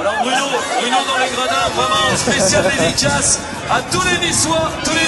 Alors Bruno, Bruno dans les gradins, vraiment spécial dédicace à tous les Niçois, tous les